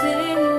something